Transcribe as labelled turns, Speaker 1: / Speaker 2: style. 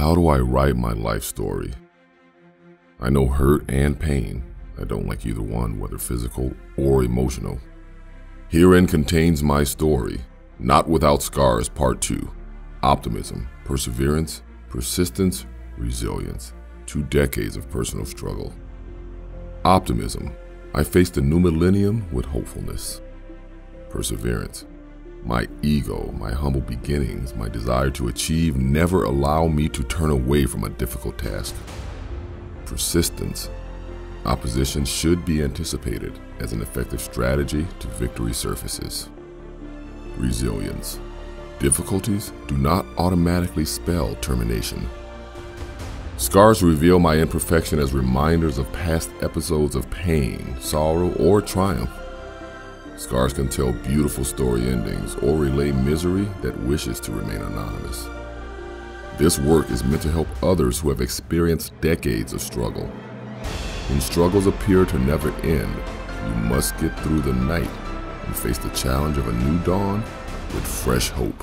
Speaker 1: How do I write my life story? I know hurt and pain. I don't like either one, whether physical or emotional. Herein contains my story, Not Without Scars Part 2 Optimism, Perseverance, Persistence, Resilience. Two decades of personal struggle. Optimism. I faced the new millennium with hopefulness. Perseverance. My ego, my humble beginnings, my desire to achieve never allow me to turn away from a difficult task. Persistence. Opposition should be anticipated as an effective strategy to victory surfaces. Resilience. Difficulties do not automatically spell termination. Scars reveal my imperfection as reminders of past episodes of pain, sorrow, or triumph. Scars can tell beautiful story endings or relay misery that wishes to remain anonymous. This work is meant to help others who have experienced decades of struggle. When struggles appear to never end, you must get through the night and face the challenge of a new dawn with fresh hope.